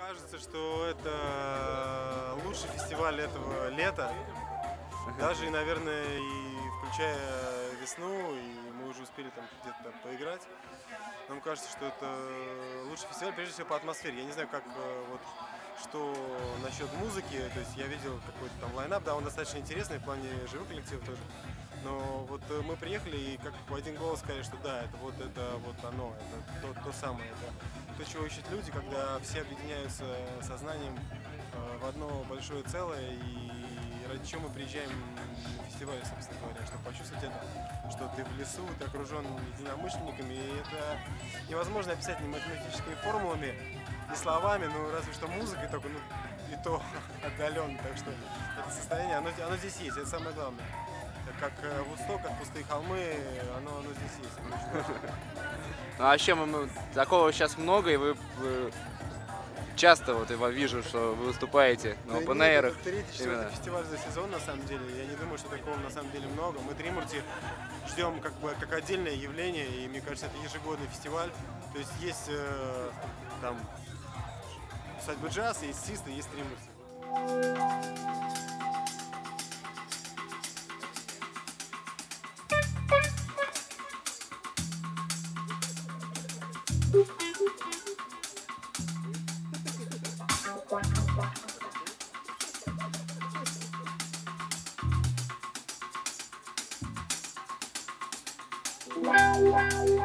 кажется, что это лучший фестиваль этого лета. Даже, и, наверное, и включая весну, и мы уже успели там где-то поиграть. Нам кажется, что это лучший фестиваль, прежде всего, по атмосфере. Я не знаю, как э, вот что насчет музыки, то есть я видел какой-то там лайнап, да, он достаточно интересный в плане живых коллективов тоже. Но вот э, мы приехали и как в один голос сказали, что да, это вот это вот оно, это то, то самое, это то, чего ищут люди, когда все объединяются сознанием э, в одно большое целое и ради чего мы приезжаем на фестиваль, собственно говоря, чтобы почувствовать это, что ты в лесу, ты окружен единомышленниками, и это невозможно описать ни математическими формулами, ни словами, ну разве что музыкой только, ну и то отдаленно, так что это состояние, оно, оно здесь есть, это самое главное. Как э, Вудсток, как пустые холмы, оно, оно здесь есть. Ну, а мы- такого сейчас много, и вы, часто вот я вижу, что вы выступаете на Да open это третий, четвертый фестиваль за сезон, на самом деле. Я не думаю, что такого на самом деле много. Мы Тримурти ждем как бы как отдельное явление, и мне кажется, это ежегодный фестиваль. То есть есть э, там усадьба джаз, есть Систа, есть Тримурти. Wow, wow,